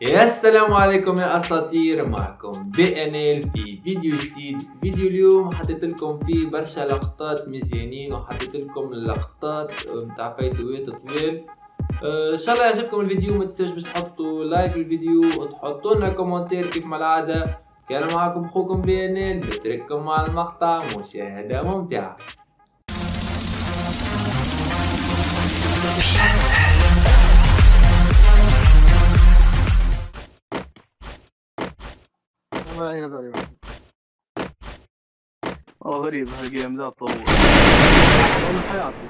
يا السلام عليكم يا أساطير. معكم BNL في فيديو جديد. فيديو اليوم حطيت لكم فيه برشا لقطات مزيانين وحطيت لكم اللقطات نتاع fight وات طويل. أه، إن شاء الله يعجبكم الفيديو. ما تنساوش باش تحطوا like للفيديو وتحطوا لنا commentaire كيف ما العادة. كان معكم أخوكم BNL نترككم مع المقطع. مشاهدة ممتعة. والله عين هذول والله غريب هالجيم ذا طول والله حياتي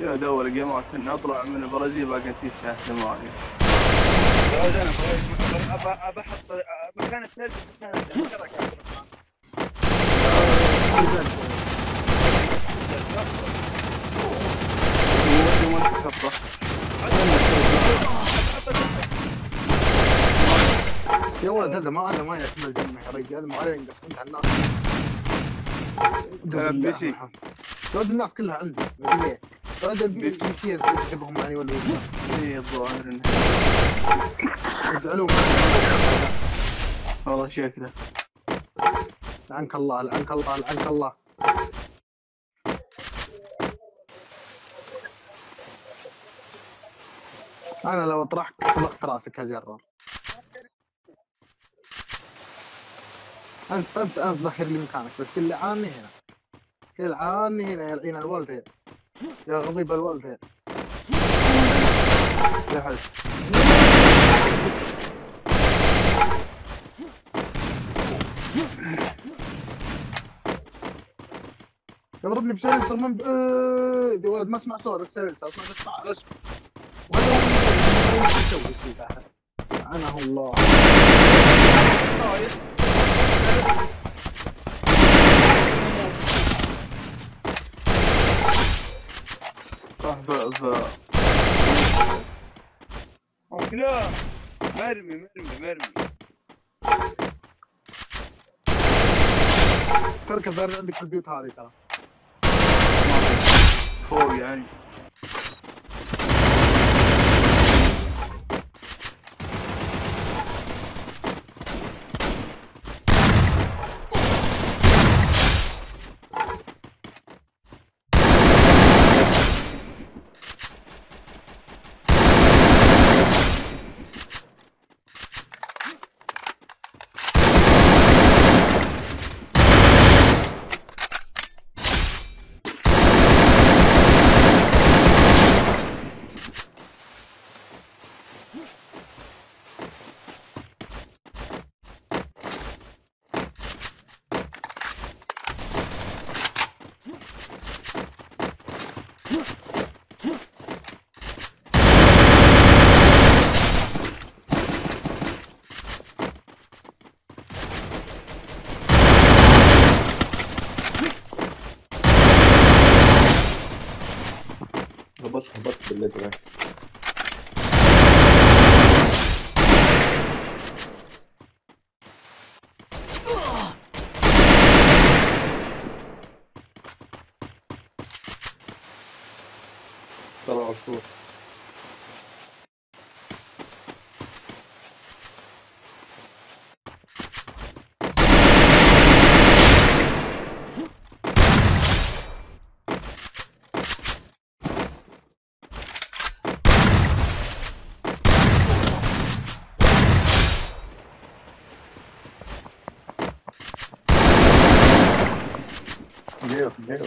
يا دور جيمات اني اطلع من البرازيل باقي انتيش ثمانية ابى أحط مكان الثالث مكان يا ولد هذا ما هذا ما يحمل دمه يا رجال. ما عليه ينقص انت على الناس بشي. رد الناس كلها عندي. ليه؟ ال PC تحبهم يعني ولا اي الظاهر انه يزعلون والله شكله. لعنك الله لعنك الله لعنك الله. أنا لو أطرحك طبخت رأسك يا جرار انت انت أنت ظهر لي مكانك بس كل عاني هنا. كل عاني هنا يا العين الوالدين يا غضيب الوالدين يا حلو. يضربني بسلسل من بعيد يا ولد ما اسمع صوت السلسل اسمع شيء بعد لعنه الله. ف لا مرمي مرمي مرمي. تركز ضارب عندك في البيوت هذه ترى. فوق يعني. для этого. Стало deu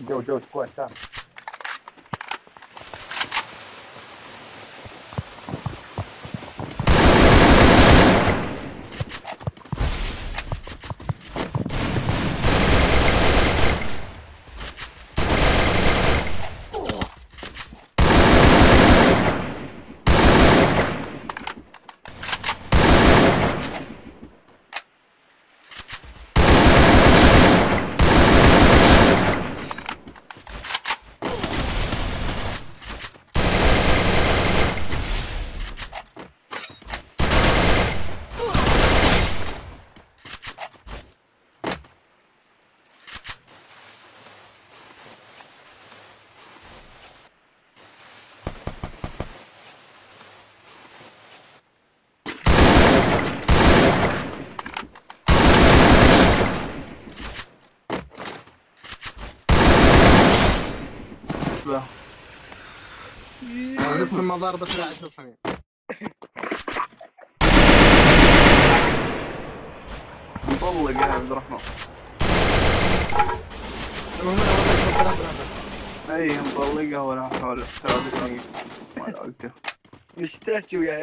Deu, deu, ficou achado. عرفت من مضار بس لا 10 ثانية. مطلق يا عبد الرحمن. أي مطلقة ولا حول ثلاث ثانية ما لقيته مستهتر يا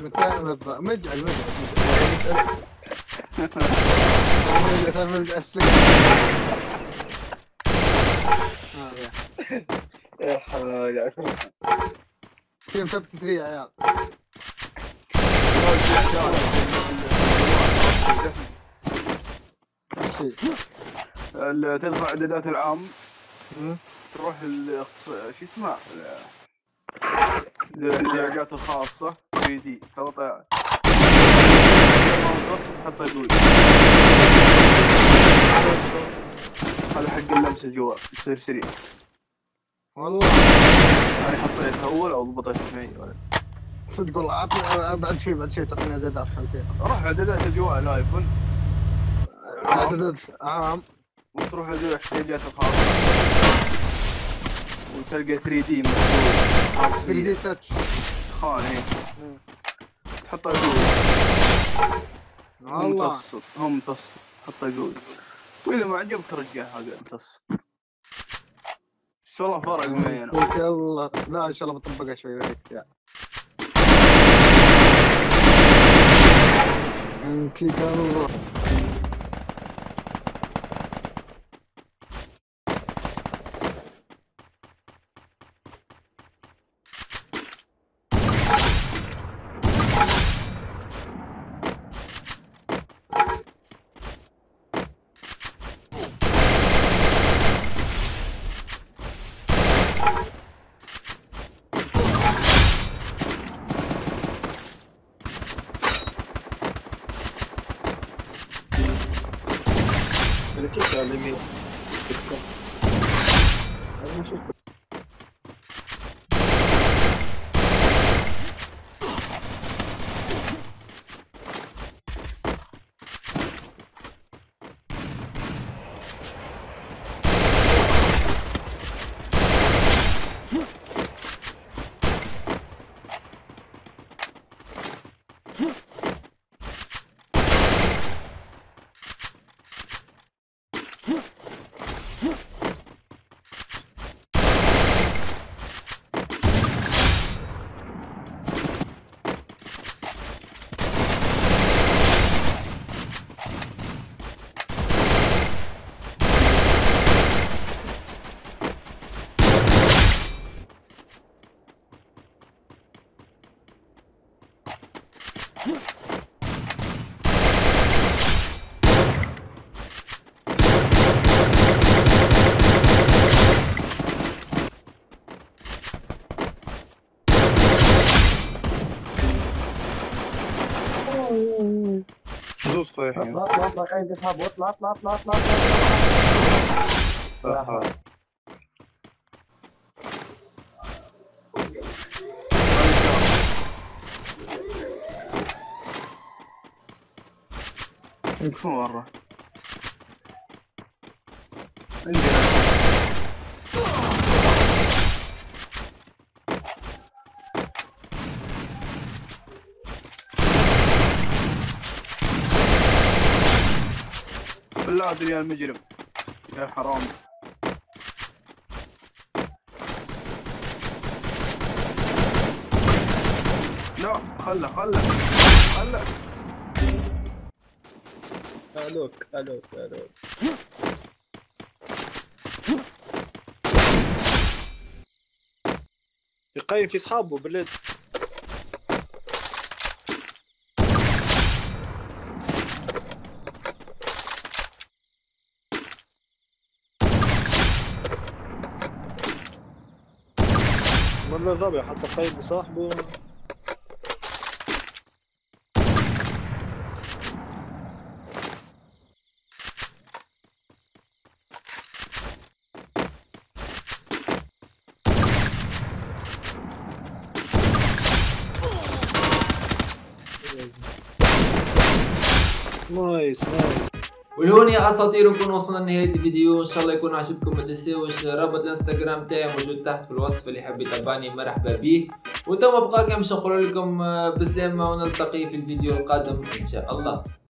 بالضبط مجعل مجعل مجعل يا حول تيم ثبت 3 يا عيال ترفع اعدادات العام. تروح شو اسمه ال- الاحتياجات الخاصة 3 دي متوسط تحطه قوي هذا حق اللمس الجوال يصير سريع والله أنا حطيتها اول أو ضبطت معي صدق والله عطني بعد شيء بعد شيء تقنية اعدادات خمسين روح اعدادات الجوال الايفون اعدادات عام وتروح لذي الاحتياجات الخاصة وتلقى 3 دي مكتوب خاص 3 دي. تاتش خان إيه قوي هو والله. متوسط هو متوسط حطه قوي واذا ما عجبك رجع هذا متوسط بس والله فرق معي أنا قلت الله. لا إن شاء الله بطبقها شوي يا انت الله деталями. صحيحين اطلع اطلع اطلع خلينا نسحب واطلع اطلع اطلع اطلع اطلع مرة. عندنا. بالله أدري يا المجرم. يا حرام. لا خله خله خله. ألوك ألوك ألوك. يقيم في أصحابه بالليل. مرة الرابع حتى قيد بصاحبه. nice nice ولهون يا اساطير نكون وصلنا لنهايه الفيديو ان شاء الله يكون عجبكم ما تنساوش رابط الانستغرام تاعي موجود تحت في الوصف اللي حاب يتابعني مرحبا به وتم بقى باش نقول لكم بسلامه ونلتقي في الفيديو القادم ان شاء الله